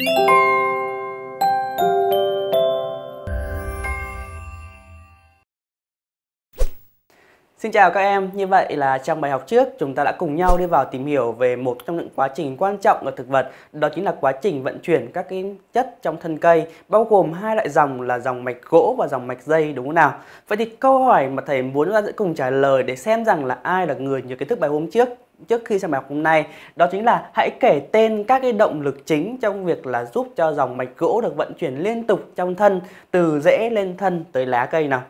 Xin chào các em, như vậy là trong bài học trước chúng ta đã cùng nhau đi vào tìm hiểu về một trong những quá trình quan trọng ở thực vật Đó chính là quá trình vận chuyển các cái chất trong thân cây Bao gồm hai loại dòng là dòng mạch gỗ và dòng mạch dây đúng không nào? Vậy thì câu hỏi mà thầy muốn chúng ta sẽ cùng trả lời để xem rằng là ai là người nhớ kiến thức bài hôm trước trước khi xem bài học hôm nay đó chính là hãy kể tên các cái động lực chính trong việc là giúp cho dòng mạch gỗ được vận chuyển liên tục trong thân từ rễ lên thân tới lá cây nào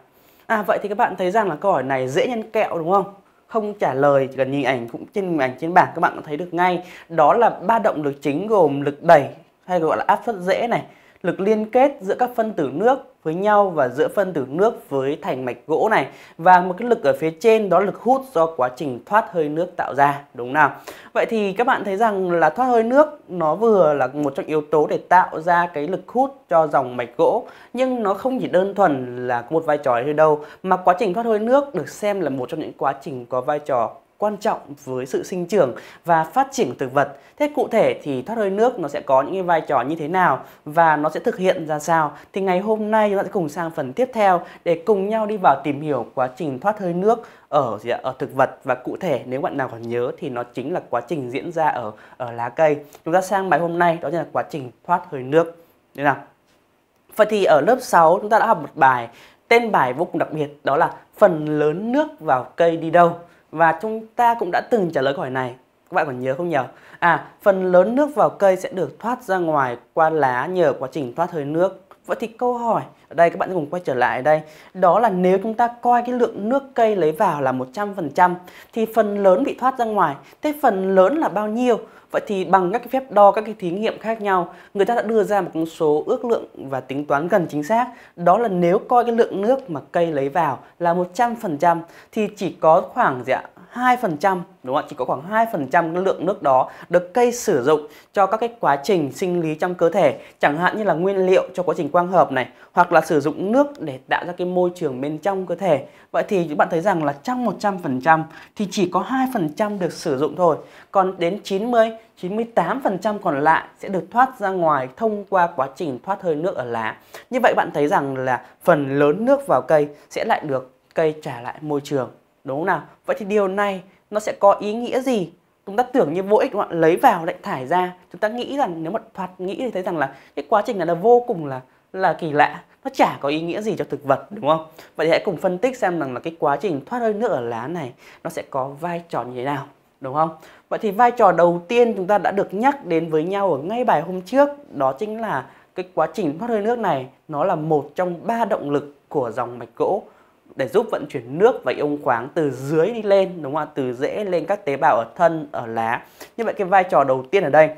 À vậy thì các bạn thấy rằng là câu hỏi này dễ nhân kẹo đúng không? Không trả lời chỉ cần nhìn ảnh cũng trên hình ảnh trên bảng các bạn cũng thấy được ngay. Đó là ba động lực chính gồm lực đẩy hay gọi là áp suất rễ này, lực liên kết giữa các phân tử nước với nhau và giữa phân tử nước với thành mạch gỗ này. Và một cái lực ở phía trên đó là lực hút do quá trình thoát hơi nước tạo ra, đúng nào? Vậy thì các bạn thấy rằng là thoát hơi nước nó vừa là một trong yếu tố để tạo ra cái lực hút cho dòng mạch gỗ, nhưng nó không chỉ đơn thuần là một vai trò thôi đâu, mà quá trình thoát hơi nước được xem là một trong những quá trình có vai trò quan trọng với sự sinh trưởng và phát triển của thực vật. Thế cụ thể thì thoát hơi nước nó sẽ có những cái vai trò như thế nào và nó sẽ thực hiện ra sao? Thì ngày hôm nay chúng ta sẽ cùng sang phần tiếp theo để cùng nhau đi vào tìm hiểu quá trình thoát hơi nước ở gì ạ? ở thực vật và cụ thể nếu bạn nào còn nhớ thì nó chính là quá trình diễn ra ở ở lá cây. Chúng ta sang bài hôm nay, đó chính là quá trình thoát hơi nước. Thế nào? Vậy thì ở lớp 6 chúng ta đã học một bài, tên bài vô cùng đặc biệt, đó là phần lớn nước vào cây đi đâu và chúng ta cũng đã từng trả lời câu hỏi này các bạn còn nhớ không nhỉ? À, phần lớn nước vào cây sẽ được thoát ra ngoài qua lá nhờ quá trình thoát hơi nước. Vậy thì câu hỏi ở đây các bạn cùng quay trở lại đây Đó là nếu chúng ta coi cái lượng nước cây lấy vào là 100% Thì phần lớn bị thoát ra ngoài Thế phần lớn là bao nhiêu? Vậy thì bằng các cái phép đo, các cái thí nghiệm khác nhau Người ta đã đưa ra một con số ước lượng và tính toán gần chính xác Đó là nếu coi cái lượng nước mà cây lấy vào là 100% Thì chỉ có khoảng gì ạ? 2% đúng không ạ? Chỉ có khoảng 2% cái lượng nước đó được cây sử dụng cho các cái quá trình sinh lý trong cơ thể, chẳng hạn như là nguyên liệu cho quá trình quang hợp này, hoặc là sử dụng nước để tạo ra cái môi trường bên trong cơ thể. Vậy thì các bạn thấy rằng là trong 100% thì chỉ có 2% được sử dụng thôi. Còn đến 90, 98% còn lại sẽ được thoát ra ngoài thông qua quá trình thoát hơi nước ở lá. Như vậy bạn thấy rằng là phần lớn nước vào cây sẽ lại được cây trả lại môi trường đúng không nào. Vậy thì điều này nó sẽ có ý nghĩa gì? Chúng ta tưởng như vô ích đúng không? lấy vào lại thải ra. Chúng ta nghĩ rằng nếu mà thoạt nghĩ thì thấy rằng là cái quá trình này là vô cùng là là kỳ lạ. Nó chả có ý nghĩa gì cho thực vật, đúng không? Vậy thì hãy cùng phân tích xem rằng là cái quá trình thoát hơi nước ở lá này nó sẽ có vai trò như thế nào, đúng không? Vậy thì vai trò đầu tiên chúng ta đã được nhắc đến với nhau ở ngay bài hôm trước, đó chính là cái quá trình thoát hơi nước này nó là một trong ba động lực của dòng mạch gỗ để giúp vận chuyển nước và ion khoáng từ dưới đi lên, đúng không ạ? Từ rễ lên các tế bào ở thân, ở lá. Như vậy cái vai trò đầu tiên ở đây,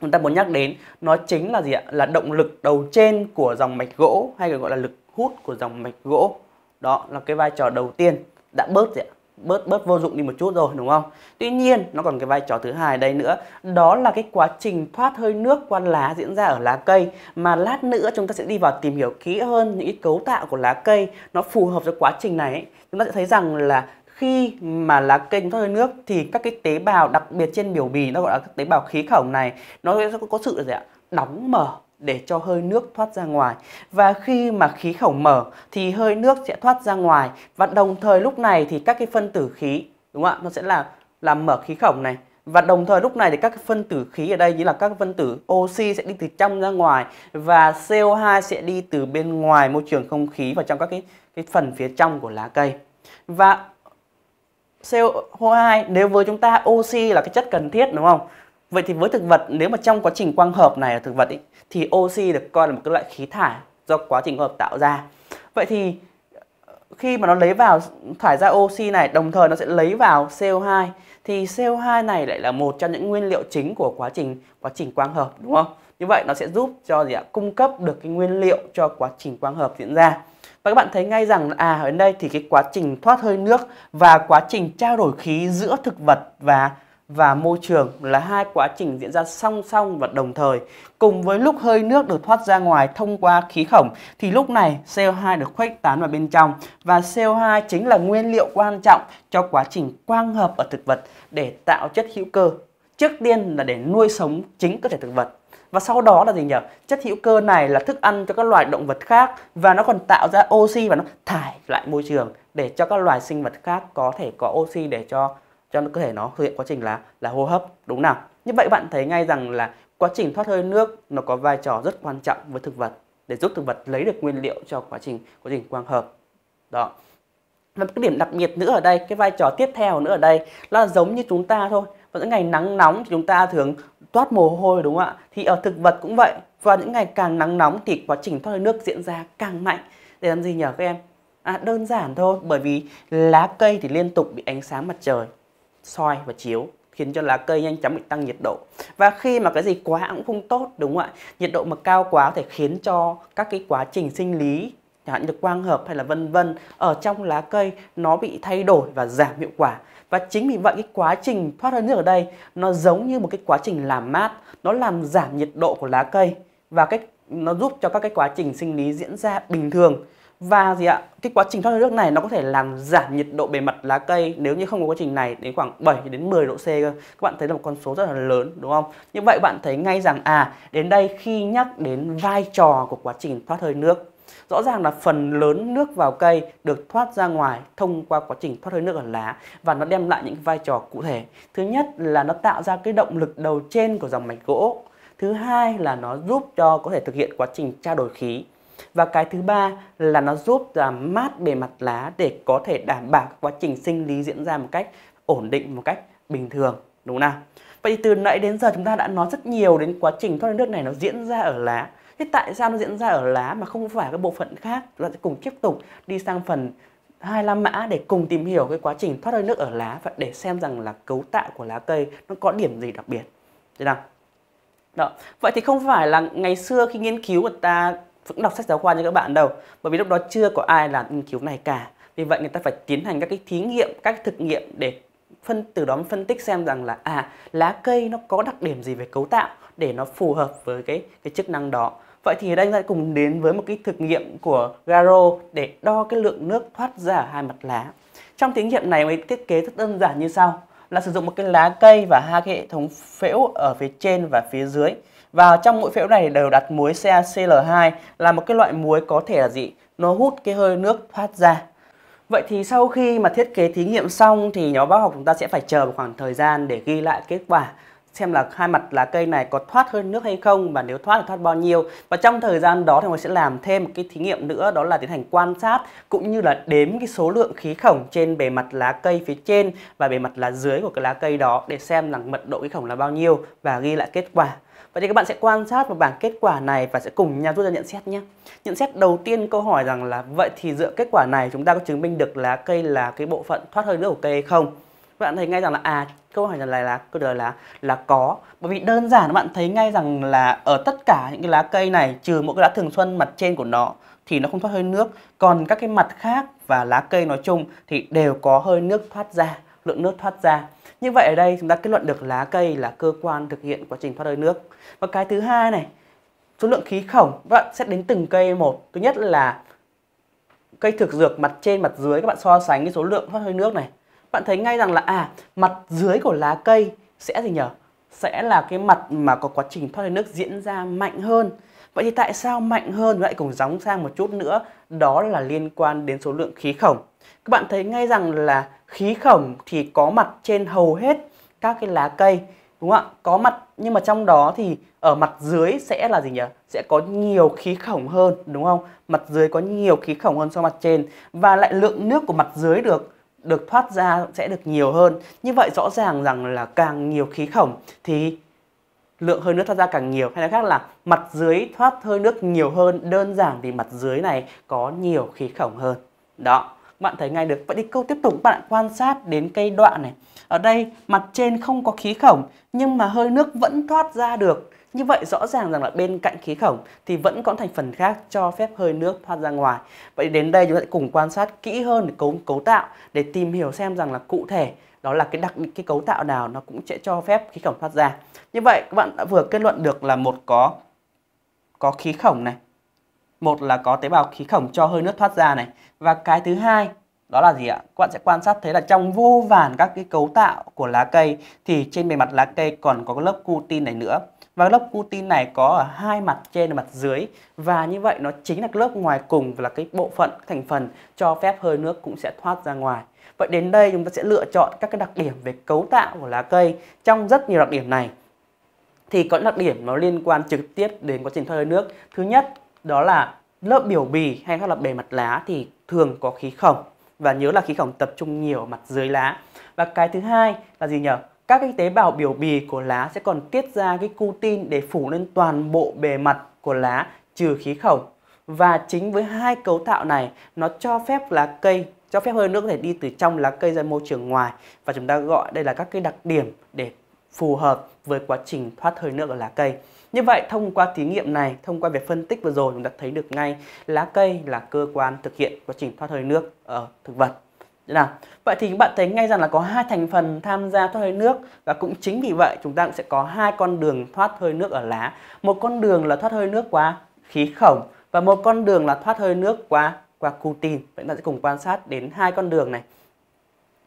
chúng ta muốn nhắc đến, nó chính là gì ạ? Là động lực đầu trên của dòng mạch gỗ, hay gọi là lực hút của dòng mạch gỗ. Đó là cái vai trò đầu tiên, đã bớt gì ạ bớt bớt vô dụng đi một chút rồi đúng không? Tuy nhiên nó còn cái vai trò thứ hai đây nữa, đó là cái quá trình thoát hơi nước qua lá diễn ra ở lá cây mà lát nữa chúng ta sẽ đi vào tìm hiểu kỹ hơn những cái cấu tạo của lá cây nó phù hợp với quá trình này ấy. Chúng ta sẽ thấy rằng là khi mà lá cây thoát hơi nước thì các cái tế bào đặc biệt trên biểu bì nó gọi là các tế bào khí khổng này nó sẽ có sự gì ạ? đóng mở để cho hơi nước thoát ra ngoài. Và khi mà khí khổng mở, thì hơi nước sẽ thoát ra ngoài. Và đồng thời lúc này thì các cái phân tử khí, đúng không ạ? Nó sẽ là làm mở khí khổng này. Và đồng thời lúc này thì các cái phân tử khí ở đây như là các phân tử oxy sẽ đi từ trong ra ngoài. Và CO2 sẽ đi từ bên ngoài môi trường không khí vào trong các cái cái phần phía trong của lá cây. Và CO2 nếu với chúng ta oxy là cái chất cần thiết, đúng không? Vậy thì với thực vật nếu mà trong quá trình quang hợp này ở thực vật ý, thì oxy được coi là một cái loại khí thải do quá trình quang hợp tạo ra. Vậy thì ờ, khi mà nó lấy vào thải ra oxy này đồng thời nó sẽ lấy vào CO2 thì CO2 này lại là một trong những nguyên liệu chính của quá trình quá trình quang hợp đúng không? Như vậy nó sẽ giúp cho gì ạ? cung cấp được cái nguyên liệu cho quá trình quang hợp diễn ra. Và các bạn thấy ngay rằng à ở đây thì cái quá trình thoát hơi nước và quá trình trao đổi khí giữa thực vật và và môi trường là hai quá trình diễn ra song song và đồng thời. Cùng với lúc hơi nước được thoát ra ngoài thông qua khí khổng, thì lúc này CO2 được khuếch tán vào bên trong và CO2 chính là nguyên liệu quan trọng cho quá trình quang hợp ở thực vật để tạo chất hữu cơ. Trước tiên là để nuôi sống chính cơ thể thực vật và sau đó là gì nhỉ chất hữu cơ này là thức ăn cho các loài động vật khác và nó còn tạo ra oxy và nó thải lại môi trường để cho các loài sinh vật khác có thể có oxy để cho cho cơ thể nó thực hiện quá trình là là hô hấp đúng nào? Như vậy bạn thấy ngay rằng là quá trình thoát hơi nước nó có vai trò rất quan trọng với thực vật để giúp thực vật lấy được nguyên liệu cho quá trình quá trình quang hợp. Đó. Và cái điểm đặc biệt nữa ở đây cái vai trò tiếp theo nữa ở đây là giống như chúng ta thôi. Vào những ngày nắng nóng thì chúng ta thường toát mồ hôi đúng không ạ? Thì ở thực vật cũng vậy. Và những ngày càng nắng nóng thì quá trình thoát hơi nước diễn ra càng mạnh. Để làm gì nhỉ các em? À, đơn giản thôi bởi vì lá cây thì liên tục bị ánh sáng mặt trời soi và chiếu, khiến cho lá cây nhanh chóng bị tăng nhiệt độ. Và khi mà cái gì quá cũng không tốt, đúng không ạ? Nhiệt độ mà cao quá có thể khiến cho các cái quá trình sinh lý, chẳng hạn như quang hợp hay là vân vân, ở trong lá cây nó bị thay đổi và giảm hiệu quả. Và chính vì vậy cái quá trình thoát hơi nước ở đây, nó giống như một cái quá trình làm mát, nó làm giảm nhiệt độ của lá cây và cách nó giúp cho các cái quá trình sinh lý diễn ra bình thường và gì ạ cái quá trình thoát hơi nước này nó có thể làm giảm nhiệt độ bề mặt lá cây nếu như không có quá trình này đến khoảng 7 đến 10 độ C cơ các bạn thấy là một con số rất là lớn, đúng không như vậy bạn thấy ngay rằng à đến đây khi nhắc đến vai trò của quá trình thoát hơi nước, Rõ ràng là phần lớn nước vào cây được thoát ra ngoài thông qua quá trình thoát hơi nước ở lá và nó đem lại những vai trò cụ thể. Thứ nhất là nó tạo ra cái động lực đầu trên của dòng mạch gỗ. Thứ hai là nó giúp cho có thể thực hiện quá trình trao đổi khí. Và cái thứ ba là nó giúp làm mát bề mặt lá để có thể đảm bảo quá trình sinh lý diễn ra một cách ổn định, một cách bình thường. Đúng không nào? Vậy từ nãy đến giờ chúng ta đã nói rất nhiều đến quá trình thoát nước này nó diễn ra ở lá. Thế tại sao nó diễn ra ở lá mà không phải các bộ phận khác? Chúng ta sẽ cùng tiếp tục đi sang phần 25 mã để cùng tìm hiểu cái quá trình thoát hơi nước ở lá và để xem rằng là cấu tạo của lá cây nó có điểm gì đặc biệt. Thế nào? Đó. Vậy thì không phải là ngày xưa khi nghiên cứu người ta vẫn đọc sách giáo khoa như các bạn đâu. Bởi vì lúc đó chưa có ai làm nghiên cứu này cả. Vì vậy người ta phải tiến hành các cái thí nghiệm, các thực nghiệm để phân, từ đó phân tích xem rằng là à lá cây nó có đặc điểm gì về cấu tạo để nó phù hợp với cái cái chức năng đó. Vậy thì đây ta cùng đến với một cái thực nghiệm của Garo để đo cái lượng nước thoát ra ở hai mặt lá. Trong thí nghiệm này mới thiết kế rất đơn giản như sau. Là sử dụng một cái lá cây và hai cái hệ thống phễu ở phía trên và phía dưới và trong mỗi phễu này đều đặt muối CaCl2 là một cái loại muối có thể là gì? Nó hút cái hơi nước thoát ra. Vậy thì sau khi mà thiết kế thí nghiệm xong thì nhóm bác học chúng ta sẽ phải chờ một khoảng thời gian để ghi lại kết quả, xem là hai mặt lá cây này có thoát hơi nước hay không, và nếu thoát thì thoát bao nhiêu và trong thời gian đó thì mình sẽ làm thêm một cái thí nghiệm nữa, đó là tiến hành quan sát cũng như là đếm cái số lượng khí khổng trên bề mặt lá cây phía trên và bề mặt lá dưới của cái lá cây đó để xem là mật độ khí khổng là bao nhiêu và ghi lại kết quả Vậy thì các bạn sẽ quan sát một bảng kết quả này và sẽ cùng nhau rút ra nhận xét nhé. Nhận xét đầu tiên câu hỏi rằng là, vậy thì dựa kết quả này chúng ta có chứng minh được lá cây là cái bộ phận thoát hơi nước của cây hay không? Các bạn thấy ngay rằng là à câu hỏi này là câu trả là là có bởi vì đơn giản các bạn thấy ngay rằng là ở tất cả những cái lá cây này, trừ mỗi cái lá thường xuân mặt trên của nó, thì nó không thoát hơi nước còn các cái mặt khác và lá cây nói chung thì đều có hơi nước thoát ra lượng nước thoát ra như vậy ở đây chúng ta kết luận được lá cây là cơ quan thực hiện quá trình thoát hơi nước. Và cái thứ hai này, số lượng khí khổng các bạn xét đến từng cây một. Thứ nhất là cây thực dược mặt trên mặt dưới các bạn so sánh cái số lượng thoát hơi nước này. Bạn thấy ngay rằng là à mặt dưới của lá cây sẽ gì nhỉ? Sẽ là cái mặt mà có quá trình thoát hơi nước diễn ra mạnh hơn. Vậy thì tại sao mạnh hơn? Vậy cùng gióng sang một chút nữa, đó là liên quan đến số lượng khí khổng. Các bạn thấy ngay rằng là khí khổng thì có mặt trên hầu hết các cái lá cây, đúng không ạ? Có mặt, nhưng mà trong đó thì ở mặt dưới sẽ là gì nhỉ? Sẽ có nhiều khí khổng hơn, đúng không? Mặt dưới có nhiều khí khổng hơn so mặt trên. Và lại lượng nước của mặt dưới được được thoát ra sẽ được nhiều hơn. Như vậy rõ ràng rằng là càng nhiều khí khổng thì lượng hơi nước thoát ra càng nhiều. Hay nói khác là mặt dưới thoát hơi nước nhiều hơn, đơn giản thì mặt dưới này có nhiều khí khổng hơn. Đó bạn thấy ngay được vậy thì câu tiếp tục bạn quan sát đến cây đoạn này ở đây, mặt trên không có khí khổng, nhưng mà hơi nước vẫn thoát ra được như vậy rõ ràng rằng là bên cạnh khí khổng thì vẫn có thành phần khác cho phép hơi nước thoát ra ngoài. Vậy đến đây chúng ta sẽ cùng quan sát kỹ hơn để cấu cấu tạo để tìm hiểu xem rằng là cụ thể đó là cái đặc cái cấu tạo nào nó cũng sẽ cho phép khí khổng thoát ra. Như vậy, các bạn đã vừa kết luận được là một có có khí khổng này một là có tế bào khí khổng cho hơi nước thoát ra này và cái thứ hai, đó là gì ạ? Các bạn sẽ quan sát thấy là trong vô vàn các cái cấu tạo của lá cây, thì trên bề mặt lá cây còn có cái lớp cutin này nữa. Và lớp cutin này có ở hai mặt trên và mặt dưới và như vậy nó chính là lớp ngoài cùng là cái bộ phận thành phần cho phép hơi nước cũng sẽ thoát ra ngoài. Vậy đến đây chúng ta sẽ lựa chọn các cái đặc điểm về cấu tạo của lá cây. Trong rất nhiều đặc điểm này, thì có đặc điểm nó liên quan trực tiếp đến quá trình thoát hơi nước. Thứ nhất đó là lớp biểu bì hay là bề mặt lá thì thường có khí khổng và nhớ là khí khổng tập trung nhiều ở mặt dưới lá. Và cái thứ hai là gì nhỉ? Các cái tế bào biểu bì của lá sẽ còn tiết ra cái cutin để phủ lên toàn bộ bề mặt của lá, trừ khí khổng. Và chính với hai cấu tạo này, nó cho phép lá cây, cho phép hơi nước có thể đi từ trong lá cây ra môi trường ngoài và chúng ta gọi đây là các cái đặc điểm để phù hợp với quá trình thoát hơi nước ở lá cây. Như vậy thông qua thí nghiệm này, thông qua việc phân tích vừa rồi chúng ta thấy được ngay lá cây là cơ quan thực hiện quá trình thoát hơi nước ở thực vật. Nào, vậy thì các bạn thấy ngay rằng là có hai thành phần tham gia thoát hơi nước và cũng chính vì vậy chúng ta cũng sẽ có hai con đường thoát hơi nước ở lá. Một con đường là thoát hơi nước qua khí khổng và một con đường là thoát hơi nước qua qua cutin. Vậy chúng ta sẽ cùng quan sát đến hai con đường này.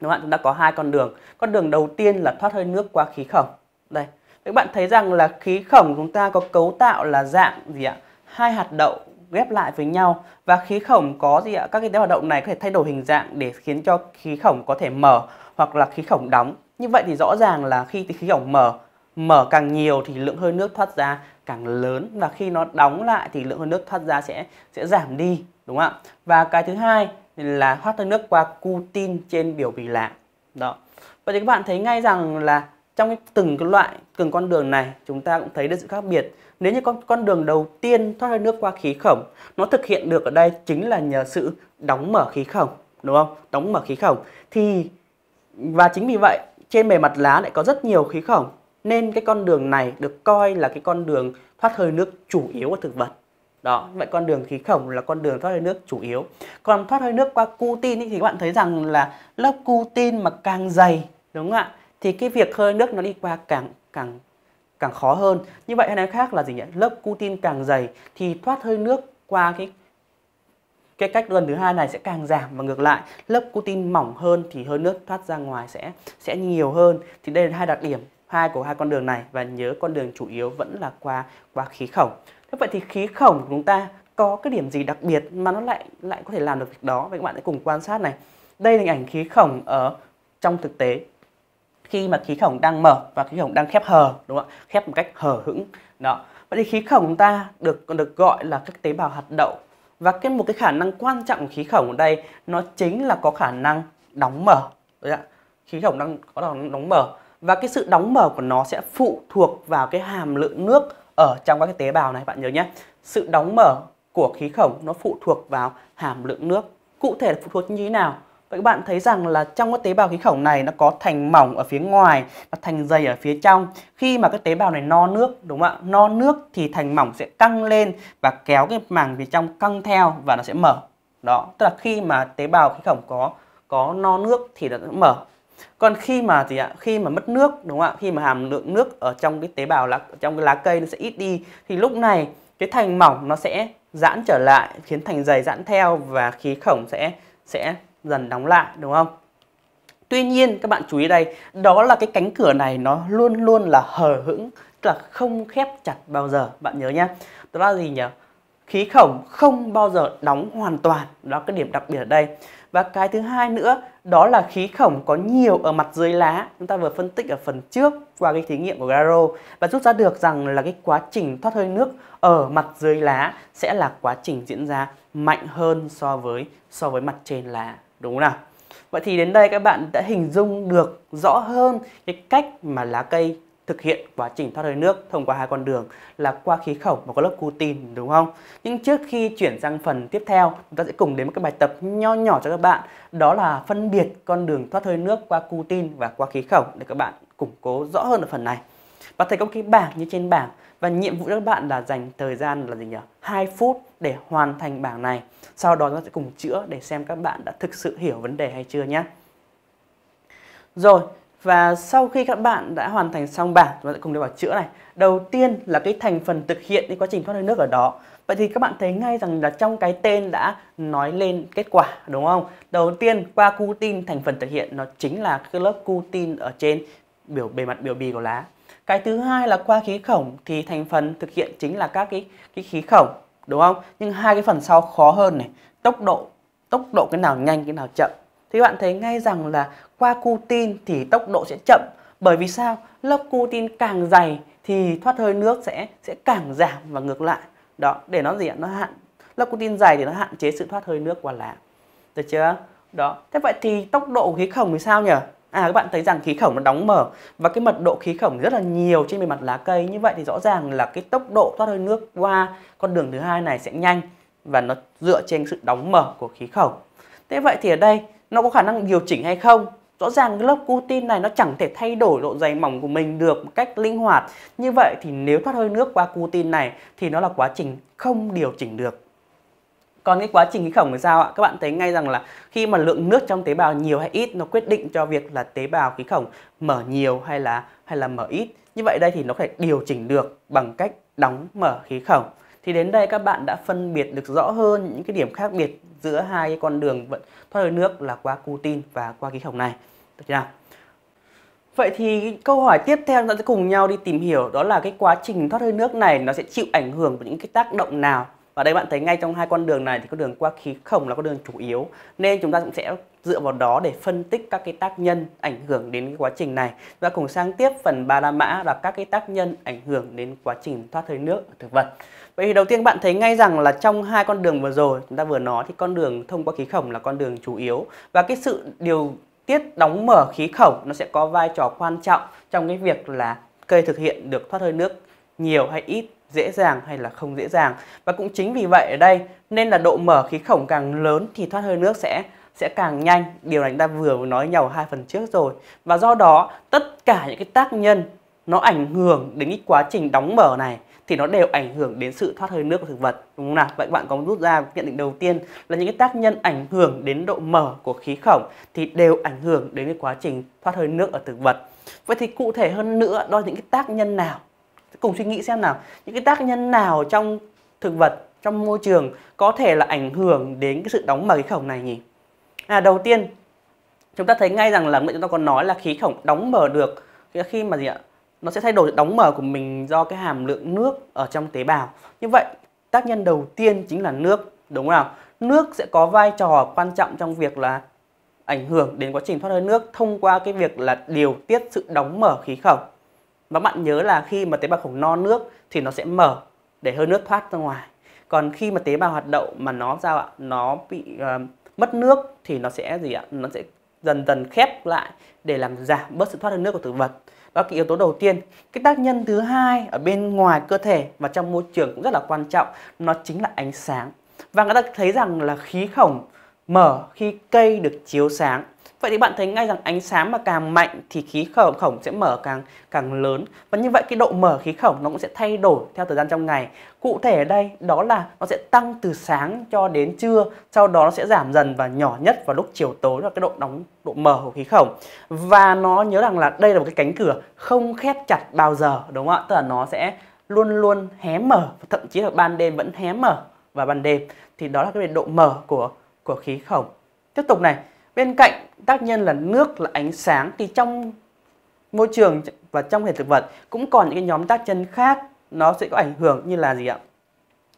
Đúng không ạ? Chúng ta có hai con đường. Con đường đầu tiên là thoát hơi nước qua khí khổng. Đây, các bạn thấy rằng là khí khổng chúng ta có cấu tạo là dạng gì ạ? Hai hạt đậu ghép lại với nhau và khí khổng có gì ạ? Các cái tế bào đậu này có thể thay đổi hình dạng để khiến cho khí khổng có thể mở hoặc là khí khổng đóng. Như vậy thì rõ ràng là khi khí khổng mở mở càng nhiều thì lượng hơi nước thoát ra càng lớn và khi nó đóng lại thì lượng hơi nước thoát ra sẽ sẽ giảm đi, đúng không ạ? Và cái thứ hai là thoát hơi nước qua cutin trên biểu bì lá. Đó. Vậy thì các bạn thấy ngay rằng là trong cái từng cái loại, từng con đường này, chúng ta cũng thấy được sự khác biệt. Nếu như con con đường đầu tiên thoát hơi nước qua khí khổng, nó thực hiện được ở đây chính là nhờ sự đóng mở khí khổng, đúng không? Đóng mở khí khổng. Thì, và chính vì vậy, trên bề mặt lá lại có rất nhiều khí khổng. Nên cái con đường này được coi là cái con đường thoát hơi nước chủ yếu của thực vật. Đó, vậy con đường khí khổng là con đường thoát hơi nước chủ yếu. Còn thoát hơi nước qua cutin thì các bạn thấy rằng là lớp cutin mà càng dày, đúng không ạ? Thì cái việc hơi nước nó đi qua càng càng càng khó hơn. Như vậy hay nói khác là gì nhỉ? Lớp cutin càng dày thì thoát hơi nước qua cái cái cách lần thứ hai này sẽ càng giảm và ngược lại. Lớp cutin mỏng hơn thì hơi nước thoát ra ngoài sẽ sẽ nhiều hơn. Thì đây là hai đặc điểm, hai của hai con đường này. Và nhớ con đường chủ yếu vẫn là qua qua khí khổng. Thế vậy thì khí khổng của chúng ta có cái điểm gì đặc biệt mà nó lại lại có thể làm được việc đó? Vậy các bạn hãy cùng quan sát này. Đây là hình ảnh khí khổng ở trong thực tế khi mà khí khổng đang mở và khí khổng đang khép hờ, đúng không ạ? Khép một cách hờ hững. Đó. Vậy thì khí khổng chúng ta được được gọi là các tế bào hạt đậu. Và cái, một cái khả năng quan trọng của khí khổng ở đây, nó chính là có khả năng đóng mở. Đấy ạ. Khí khổng đang, có đóng mở. Và cái sự đóng mở của nó sẽ phụ thuộc vào cái hàm lượng nước ở trong các cái tế bào này, bạn nhớ nhé. Sự đóng mở của khí khổng nó phụ thuộc vào hàm lượng nước. Cụ thể là phụ thuộc như thế nào? Vậy các bạn thấy rằng là trong các tế bào khí khổng này nó có thành mỏng ở phía ngoài và thành dày ở phía trong. Khi mà các tế bào này no nước, đúng không ạ? No nước thì thành mỏng sẽ căng lên và kéo cái màng phía trong căng theo và nó sẽ mở. Đó, tức là khi mà tế bào khí khổng có có no nước thì nó sẽ mở. Còn khi mà gì ạ? Khi mà mất nước, đúng không ạ? Khi mà hàm lượng nước ở trong cái tế bào lá trong cái lá cây nó sẽ ít đi thì lúc này cái thành mỏng nó sẽ giãn trở lại khiến thành dày giãn theo và khí khổng sẽ sẽ dần đóng lại đúng không? Tuy nhiên các bạn chú ý đây, đó là cái cánh cửa này nó luôn luôn là hờ hững, tức là không khép chặt bao giờ. Bạn nhớ nhé. Đó là gì nhỉ? Khí khổng không bao giờ đóng hoàn toàn, đó là cái điểm đặc biệt ở đây. Và cái thứ hai nữa, đó là khí khổng có nhiều ở mặt dưới lá. Chúng ta vừa phân tích ở phần trước qua cái thí nghiệm của Garo và rút ra được rằng là cái quá trình thoát hơi nước ở mặt dưới lá sẽ là quá trình diễn ra mạnh hơn so với so với mặt trên lá đúng không nào? Vậy thì đến đây các bạn đã hình dung được rõ hơn cái cách mà lá cây thực hiện quá trình thoát hơi nước thông qua hai con đường là qua khí khẩu và có lớp cutin đúng không? Nhưng trước khi chuyển sang phần tiếp theo, chúng ta sẽ cùng đến một cái bài tập nho nhỏ cho các bạn đó là phân biệt con đường thoát hơi nước qua cutin và qua khí khẩu để các bạn củng cố rõ hơn ở phần này. Và thầy có cái bảng như trên bảng và nhiệm vụ cho các bạn là dành thời gian là gì nhỉ? 2 phút để hoàn thành bảng này. Sau đó chúng ta sẽ cùng chữa để xem các bạn đã thực sự hiểu vấn đề hay chưa nhé. Rồi, Và sau khi các bạn đã hoàn thành xong bảng, chúng ta sẽ cùng đi vào chữa này. Đầu tiên là cái thành phần thực hiện cái quá trình thoát hơi nước ở đó. Vậy thì các bạn thấy ngay rằng là trong cái tên đã nói lên kết quả đúng không? Đầu tiên qua cutin thành phần thực hiện nó chính là cái lớp cutin ở trên biểu bề mặt biểu bì của lá. Cái thứ hai là qua khí khổng thì thành phần thực hiện chính là các cái cái khí khổng đúng không? Nhưng hai cái phần sau khó hơn này, tốc độ tốc độ cái nào nhanh cái nào chậm. Thì bạn thấy ngay rằng là qua cutin thì tốc độ sẽ chậm bởi vì sao? Lớp cutin càng dày thì thoát hơi nước sẽ sẽ càng giảm và ngược lại. Đó, để nó gì ạ? Nó hạn lớp cutin dày thì nó hạn chế sự thoát hơi nước qua lá. Được chưa? Đó. Thế vậy thì tốc độ khí khổng thì sao nhỉ? À các bạn thấy rằng khí khổng nó đóng mở và cái mật độ khí khổng rất là nhiều trên bề mặt lá cây như vậy thì rõ ràng là cái tốc độ thoát hơi nước qua con đường thứ hai này sẽ nhanh và nó dựa trên sự đóng mở của khí khổng. Thế vậy thì ở đây nó có khả năng điều chỉnh hay không? Rõ ràng cái lớp cutin này nó chẳng thể thay đổi độ dày mỏng của mình được một cách linh hoạt. Như vậy thì nếu thoát hơi nước qua cutin này thì nó là quá trình không điều chỉnh được. Còn cái quá trình khí khổng thì sao ạ? Các bạn thấy ngay rằng là khi mà lượng nước trong tế bào nhiều hay ít, nó quyết định cho việc là tế bào khí khổng mở nhiều hay là hay là mở ít. Như vậy đây thì nó phải điều chỉnh được bằng cách đóng mở khí khổng. Thì đến đây các bạn đã phân biệt được rõ hơn những cái điểm khác biệt giữa hai cái con đường vận thoát hơi nước là qua cutin và qua khí khổng này. Được chưa nào? Vậy thì câu hỏi tiếp theo chúng ta sẽ cùng nhau đi tìm hiểu, đó là cái quá trình thoát hơi nước này nó sẽ chịu ảnh hưởng của những cái tác động nào ở đây bạn thấy ngay trong hai con đường này thì con đường qua khí khổng là con đường chủ yếu. Nên chúng ta cũng sẽ dựa vào đó để phân tích các cái tác nhân ảnh hưởng đến cái quá trình này. Và cùng sang tiếp phần ba la mã là các cái tác nhân ảnh hưởng đến quá trình thoát hơi nước ở thực vật. Vậy thì đầu tiên bạn thấy ngay rằng là trong hai con đường vừa rồi, chúng ta vừa nói thì con đường thông qua khí khổng là con đường chủ yếu. Và cái sự điều tiết đóng mở khí khổng nó sẽ có vai trò quan trọng trong cái việc là cây thực hiện được thoát hơi nước nhiều hay ít dễ dàng hay là không dễ dàng. Và cũng chính vì vậy ở đây, nên là độ mở khí khổng càng lớn thì thoát hơi nước sẽ sẽ càng nhanh. Điều này chúng ta vừa nói nhau hai phần trước rồi. Và do đó, tất cả những cái tác nhân nó ảnh hưởng đến cái quá trình đóng mở này thì nó đều ảnh hưởng đến sự thoát hơi nước của thực vật, đúng không nào? Vậy bạn có rút ra nhận định đầu tiên là những cái tác nhân ảnh hưởng đến độ mở của khí khổng thì đều ảnh hưởng đến cái quá trình thoát hơi nước ở thực vật. Vậy thì cụ thể hơn nữa đó là những cái tác nhân nào? Cùng suy nghĩ xem nào, những cái tác nhân nào trong thực vật, trong môi trường có thể là ảnh hưởng đến cái sự đóng mở khí khổng này nhỉ? À đầu tiên, chúng ta thấy ngay rằng là chúng ta còn nói là khí khổng đóng mở được khi mà gì ạ? Nó sẽ thay đổi đóng mở của mình do cái hàm lượng nước ở trong tế bào. Như vậy, tác nhân đầu tiên chính là nước, đúng không nào? Nước sẽ có vai trò quan trọng trong việc là ảnh hưởng đến quá trình thoát hơi nước thông qua cái việc là điều tiết sự đóng mở khí khổng và bạn nhớ là khi mà tế bào khổng no nước thì nó sẽ mở để hơi nước thoát ra ngoài. Còn khi mà tế bào hoạt động mà nó sao ạ? Nó bị uh, mất nước thì nó sẽ gì ạ? Nó sẽ dần dần khép lại để làm giảm bớt sự thoát hơi nước của thực vật. Đó là cái yếu tố đầu tiên. Cái tác nhân thứ hai ở bên ngoài cơ thể và trong môi trường cũng rất là quan trọng, nó chính là ánh sáng. Và người ta thấy rằng là khí khổng mở khi cây được chiếu sáng Vậy thì bạn thấy ngay rằng ánh sáng mà càng mạnh thì khí khổng khổng sẽ mở càng càng lớn và như vậy cái độ mở khí khổng nó cũng sẽ thay đổi theo thời gian trong ngày. Cụ thể ở đây đó là nó sẽ tăng từ sáng cho đến trưa, sau đó nó sẽ giảm dần và nhỏ nhất vào lúc chiều tối là cái độ đóng độ mở của khí khổng. Và nó nhớ rằng là đây là một cái cánh cửa không khép chặt bao giờ đúng không ạ? Tức là nó sẽ luôn luôn hé mở, thậm chí là ban đêm vẫn hé mở và ban đêm thì đó là cái độ mở của của khí khổng. Tiếp tục này, Bên cạnh tác nhân là nước là ánh sáng thì trong môi trường và trong hệ thực vật cũng còn những cái nhóm tác nhân khác nó sẽ có ảnh hưởng như là gì ạ?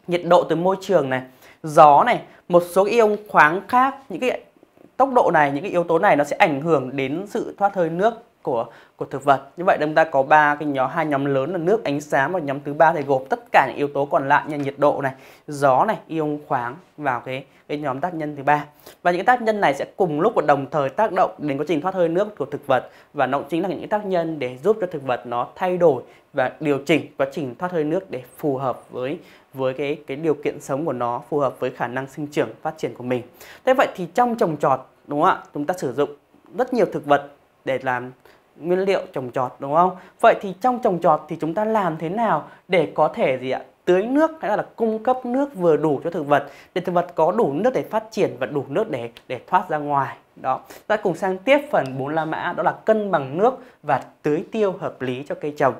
Nhiệt độ từ môi trường này, gió này, một số ion khoáng khác, những cái tốc độ này, những cái yếu tố này nó sẽ ảnh hưởng đến sự thoát hơi nước của của thực vật. Như vậy chúng ta có ba cái nhóm hai nhóm lớn là nước, ánh sáng và nhóm thứ ba thì gồm tất cả những yếu tố còn lại như nhiệt độ này, gió này, ion khoáng vào cái cái nhóm tác nhân thứ ba. Và những tác nhân này sẽ cùng lúc và đồng thời tác động đến quá trình thoát hơi nước của thực vật và nó chính là những tác nhân để giúp cho thực vật nó thay đổi và điều chỉnh quá trình thoát hơi nước để phù hợp với với cái cái điều kiện sống của nó phù hợp với khả năng sinh trưởng phát triển của mình. Thế vậy thì trong trồng trọt đúng không ạ? Chúng ta sử dụng rất nhiều thực vật để làm nguyên liệu trồng trọt, đúng không? Vậy thì trong trồng trọt thì chúng ta làm thế nào để có thể gì ạ? tưới nước hay là cung cấp nước vừa đủ cho thực vật để thực vật có đủ nước để phát triển và đủ nước để để thoát ra ngoài đó ta cùng sang tiếp phần 4 la mã, đó là cân bằng nước và tưới tiêu hợp lý cho cây trồng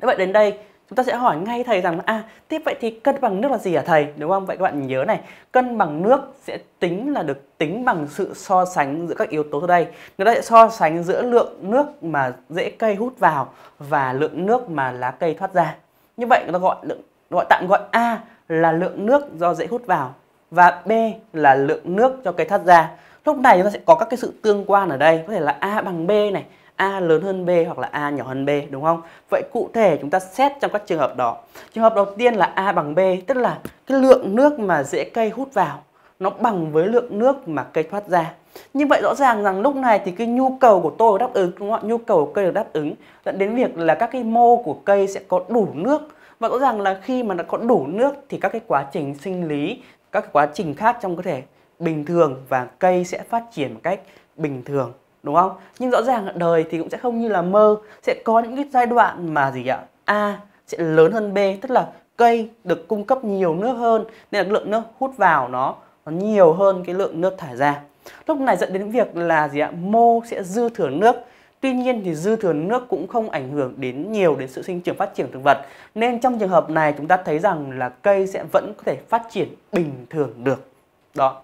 Thế vậy đến đây chúng ta sẽ hỏi ngay thầy rằng à tiếp vậy thì cân bằng nước là gì hả thầy? Đúng không? Vậy các bạn nhớ này, cân bằng nước sẽ tính là được tính bằng sự so sánh giữa các yếu tố ở đây. Người ta sẽ so sánh giữa lượng nước mà rễ cây hút vào và lượng nước mà lá cây thoát ra. Như vậy người ta gọi lượng, gọi tạm gọi a là lượng nước do rễ hút vào và b là lượng nước cho cây thoát ra. Lúc này chúng ta sẽ có các cái sự tương quan ở đây. Có thể là a bằng b này A lớn hơn B hoặc là A nhỏ hơn B đúng không? Vậy cụ thể chúng ta xét trong các trường hợp đó. Trường hợp đầu tiên là A bằng B tức là cái lượng nước mà rễ cây hút vào nó bằng với lượng nước mà cây thoát ra. Như vậy rõ ràng rằng lúc này thì cái nhu cầu của tôi đáp ứng đúng không ạ? Nhu cầu của cây được đáp ứng dẫn đến việc là các cái mô của cây sẽ có đủ nước và rõ ràng là khi mà nó có đủ nước thì các cái quá trình sinh lý, các cái quá trình khác trong cơ thể bình thường và cây sẽ phát triển một cách bình thường đúng không? Nhưng rõ ràng đời thì cũng sẽ không như là mơ, sẽ có những cái giai đoạn mà gì ạ? A sẽ lớn hơn B, tức là cây được cung cấp nhiều nước hơn nên là lượng nước hút vào nó nó nhiều hơn cái lượng nước thải ra. Lúc này dẫn đến việc là gì ạ? Mô sẽ dư thừa nước. Tuy nhiên thì dư thừa nước cũng không ảnh hưởng đến nhiều đến sự sinh trưởng phát triển thực vật. Nên trong trường hợp này chúng ta thấy rằng là cây sẽ vẫn có thể phát triển bình thường được. Đó.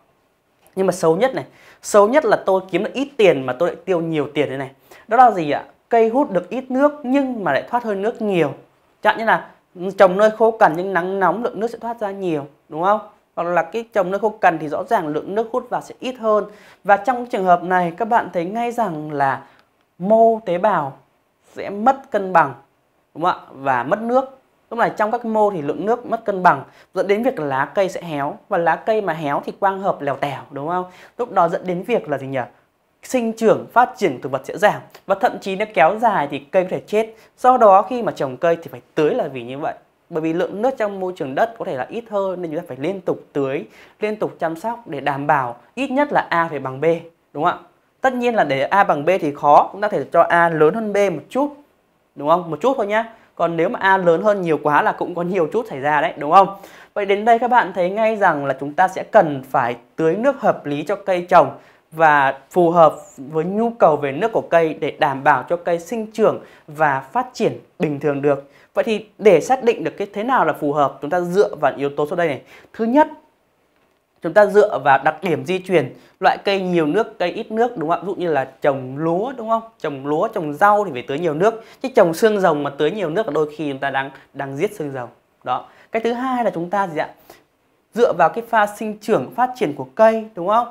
Nhưng mà xấu nhất này, Xấu nhất là tôi kiếm được ít tiền mà tôi lại tiêu nhiều tiền thế này. Đó là gì ạ? Cây hút được ít nước nhưng mà lại thoát hơi nước nhiều. Chẳng như là trồng nơi khô cằn nhưng nắng nóng lượng nước sẽ thoát ra nhiều, đúng không? Hoặc là cái trồng nơi khô cằn thì rõ ràng lượng nước hút vào sẽ ít hơn. Và trong trường hợp này các bạn thấy ngay rằng là mô tế bào sẽ mất cân bằng đúng không ạ? Và mất nước Lúc này trong các mô thì lượng nước mất cân bằng dẫn đến việc lá cây sẽ héo và lá cây mà héo thì quang hợp lèo tèo đúng không? Lúc đó dẫn đến việc là gì nhỉ? Sinh trưởng, phát triển thực vật sẽ giảm và thậm chí nó kéo dài thì cây có thể chết. Do đó khi mà trồng cây thì phải tưới là vì như vậy. Bởi vì lượng nước trong môi trường đất có thể là ít hơn nên chúng ta phải liên tục tưới, liên tục chăm sóc để đảm bảo ít nhất là A phải bằng B, đúng không ạ? Tất nhiên là để A bằng B thì khó, chúng ta thể cho A lớn hơn B một chút, đúng không? Một chút thôi nhá còn nếu mà A lớn hơn nhiều quá là cũng có nhiều chút xảy ra đấy đúng không vậy đến đây các bạn thấy ngay rằng là chúng ta sẽ cần phải tưới nước hợp lý cho cây trồng và phù hợp với nhu cầu về nước của cây để đảm bảo cho cây sinh trưởng và phát triển bình thường được. Vậy thì để xác định được cái thế nào là phù hợp, chúng ta dựa vào yếu tố sau đây này. Thứ nhất chúng ta dựa vào đặc điểm di truyền, loại cây nhiều nước, cây ít nước, đúng không ạ? Ví dụ như là trồng lúa, đúng không? Trồng lúa, trồng rau thì phải tưới nhiều nước. Chứ trồng xương rồng mà tưới nhiều nước là đôi khi chúng ta đang đang giết xương rồng. Đó. Cái thứ hai là chúng ta gì ạ? Dựa vào cái pha sinh trưởng, phát triển của cây, đúng không?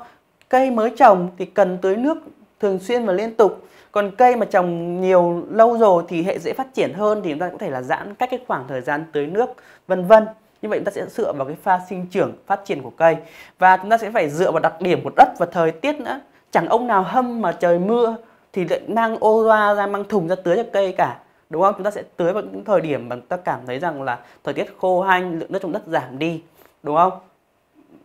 Cây mới trồng thì cần tưới nước thường xuyên và liên tục. Còn cây mà trồng nhiều lâu rồi thì hệ dễ phát triển hơn thì chúng ta có thể là giãn cách cái khoảng thời gian tưới nước, vân vân như vậy chúng ta sẽ dựa vào cái pha sinh trưởng, phát triển của cây. Và chúng ta sẽ phải dựa vào đặc điểm của đất và thời tiết nữa. Chẳng ông nào hâm mà trời mưa thì lại mang ô loa ra, mang thùng ra tưới cho cây cả. Đúng không? Chúng ta sẽ tưới vào những thời điểm mà chúng ta cảm thấy rằng là thời tiết khô hanh, lượng nước trong đất giảm đi. Đúng không?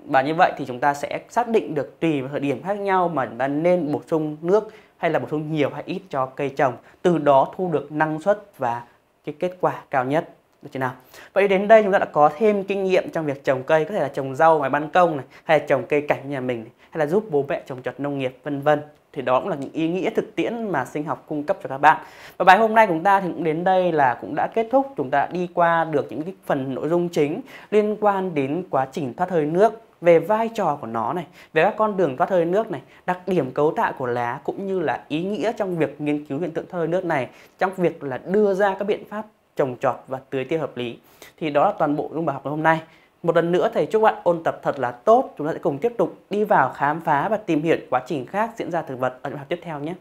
Và như vậy thì chúng ta sẽ xác định được tùy vào thời điểm khác nhau mà chúng ta nên bổ sung nước hay là bổ sung nhiều hay ít cho cây trồng. Từ đó thu được năng suất và cái kết quả cao nhất được chưa nào? Vậy đến đây chúng ta đã có thêm kinh nghiệm trong việc trồng cây, có thể là trồng rau ngoài ban công này, hay là trồng cây cảnh nhà mình, này, hay là giúp bố mẹ trồng trọt nông nghiệp vân vân. Thì đó cũng là những ý nghĩa thực tiễn mà sinh học cung cấp cho các bạn. Và bài hôm nay của chúng ta thì cũng đến đây là cũng đã kết thúc. Chúng ta đã đi qua được những cái phần nội dung chính liên quan đến quá trình thoát hơi nước về vai trò của nó này, về các con đường thoát hơi nước này, đặc điểm cấu tạo của lá cũng như là ý nghĩa trong việc nghiên cứu hiện tượng thoát hơi nước này trong việc là đưa ra các biện pháp trồng trọt và tưới tiêu hợp lý. Thì đó là toàn bộ những bài học ngày hôm nay. Một lần nữa, thầy chúc bạn ôn tập thật là tốt. Chúng ta sẽ cùng tiếp tục đi vào khám phá và tìm hiểu quá trình khác diễn ra thực vật ở những học tiếp theo nhé.